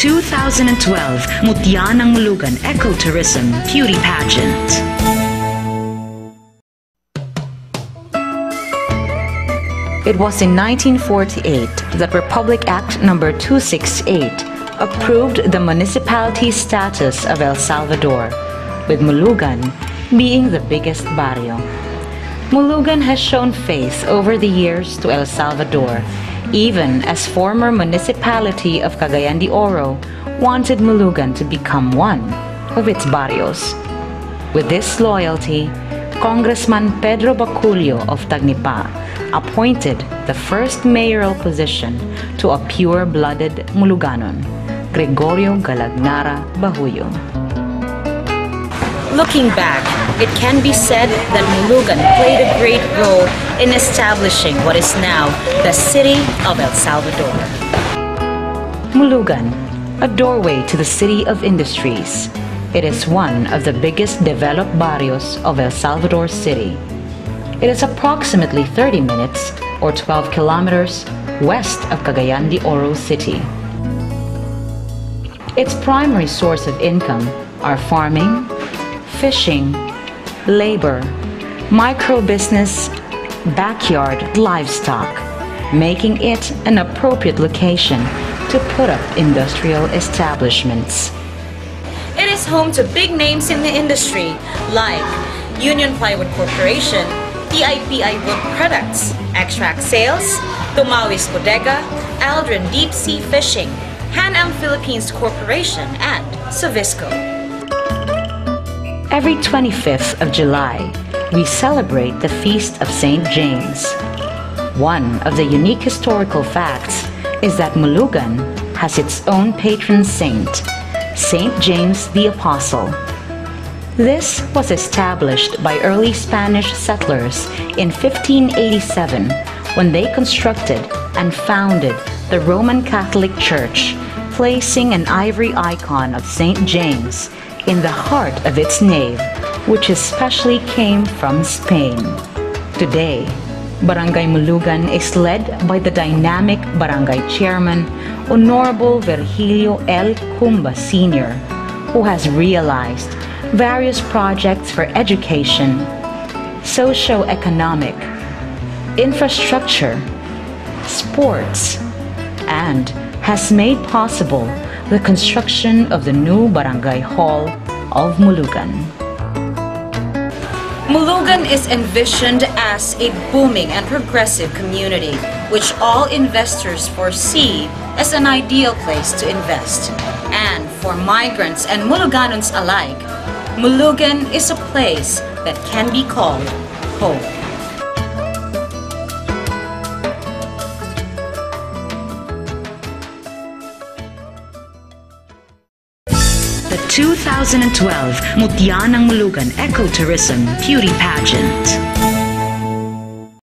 2012 Mutya ng Molugan Ecotourism Beauty Pageant. It was in 1948 that Republic Act No. 268 approved the municipality status of El Salvador, with Molugan being the biggest barrio. Molugan has shown faith over the years to El Salvador, even as former municipality of Cagayan de Oro wanted Molugan to become one of its barrios. With this loyalty, Congressman Pedro Baculio of Tagnipa appointed the first mayoral position to a pure-blooded Moluganon, Gregorio Galagnara Bajuyo. Looking back, it can be said that Molugan played a great role in establishing what is now the city of El Salvador. Molugan, a doorway to the city of industries. It is one of the biggest developed barrios of El Salvador City. It is approximately 30 minutes or 12 kilometers west of Cagayan de Oro City. Its primary source of income are farming, fishing, labor, micro-business, backyard livestock, making it an appropriate location to put up industrial establishments. It is home to big names in the industry like Union Plywood Corporation, TIPI Wood Products, Extract Sales, Tomawis Bodega, Aldrin Deep Sea Fishing, Han Am Philippines Corporation, and Savisco. Every 25th of July, we celebrate the Feast of St. James. One of the unique historical facts is that Molugan has its own patron saint, St. James the Apostle. This was established by early Spanish settlers in 1587 when they constructed and founded the Roman Catholic Church, placing an ivory icon of St. James in the heart of its nave, which especially came from Spain. Today, Barangay Molugan is led by the dynamic barangay chairman, Honorable Virgilio L. Cumba Sr., who has realized various projects for education, socio-economic, infrastructure, sports, and has made possible the construction of the new Barangay Hall of Molugan. Molugan is envisioned as a booming and progressive community, which all investors foresee as an ideal place to invest. And for migrants and Moluganons alike, Molugan is a place that can be called home. The 2012 Mutya ng Mulugan Ecotourism Beauty Pageant.